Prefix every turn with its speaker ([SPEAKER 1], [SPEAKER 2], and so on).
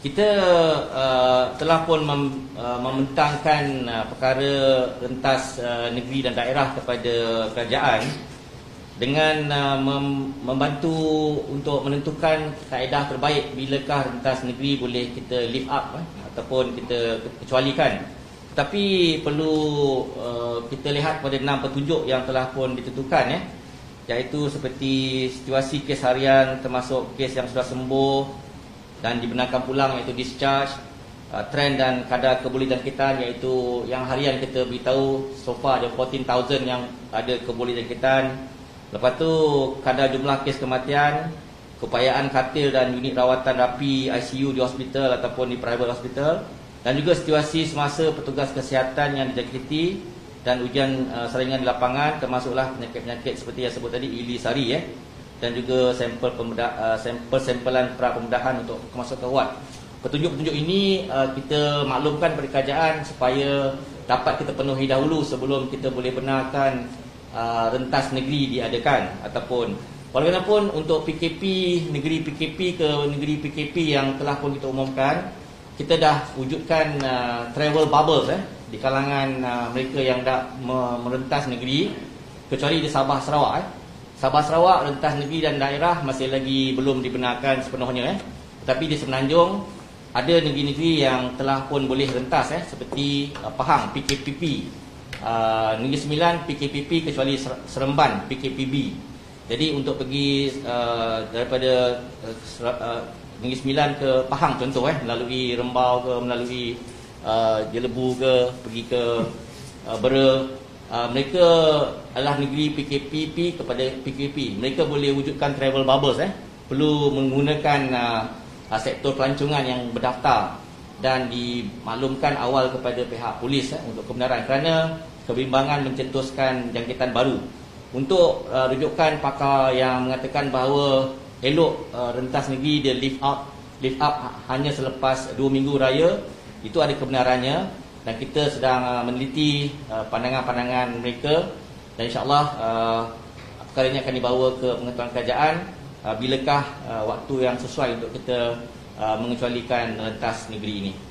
[SPEAKER 1] kita uh, telah pun mem, uh, membentangkan uh, perkara rentas uh, negeri dan daerah kepada kerajaan dengan uh, mem, membantu untuk menentukan kaedah terbaik bilakah rentas negeri boleh kita lift up eh, ataupun kita kecualikan. Tapi perlu uh, kita lihat pada enam petunjuk yang telah pun ditentukan eh, iaitu seperti situasi kes harian termasuk kes yang sudah sembuh dan dibenarkan pulang iaitu discharge uh, trend dan kadar kebolehjangkitan iaitu yang harian kita beritahu so far ada 14,000 yang ada kebolehjangkitan lepas tu kadar jumlah kes kematian keupayaan katil dan unit rawatan rapi ICU di hospital ataupun di private hospital. Dan juga situasi semasa petugas kesihatan yang dijangkiti dan ujian uh, saringan di lapangan termasuklah penyakit-penyakit seperti yang sebut tadi Ili Sari eh dan juga sampel pemuda, uh, sampel sampelan pra pemudahan untuk kemasukan wad. Petunjuk-petunjuk ini uh, kita maklumkan kepada kerajaan supaya dapat kita penuhi dahulu sebelum kita boleh benarkan uh, rentas negeri diadakan ataupun walaupun untuk PKP negeri PKP ke negeri PKP yang telah pun kita umumkan kita dah wujudkan uh, travel bubbles eh di kalangan uh, mereka yang dah merentas negeri kecuali di Sabah Sarawak eh Sabah Sarawak, rentas negeri dan daerah masih lagi belum dibenarkan sepenuhnya eh. Tetapi di Semenanjung ada negeri-negeri yang telah pun boleh rentas eh seperti uh, Pahang PKPP. Uh, Negeri Sembilan PKPP kecuali Seremban PKPB. Jadi untuk pergi uh, daripada uh, uh, Negeri Sembilan ke Pahang contoh eh melalui Rembau ke melalui uh, Jelebu ke pergi ke uh, Bera uh, mereka adalah negeri PKPP kepada PKP. Mereka boleh wujudkan travel bubbles eh. Perlu menggunakan uh, uh, sektor pelancongan yang berdaftar dan dimaklumkan awal kepada pihak polis eh, untuk kebenaran kerana kebimbangan mencetuskan jangkitan baru. Untuk uh, rujukan pakar yang mengatakan bahawa elok uh, rentas negeri dia lift up lift up hanya selepas 2 minggu raya itu ada kebenarannya dan kita sedang uh, meneliti uh, pandangan-pandangan mereka. Dan insyaallah uh, perkara ini akan dibawa ke pengetahuan kerajaan uh, bilakah uh, waktu yang sesuai untuk kita uh, mengecualikan rentas negeri ini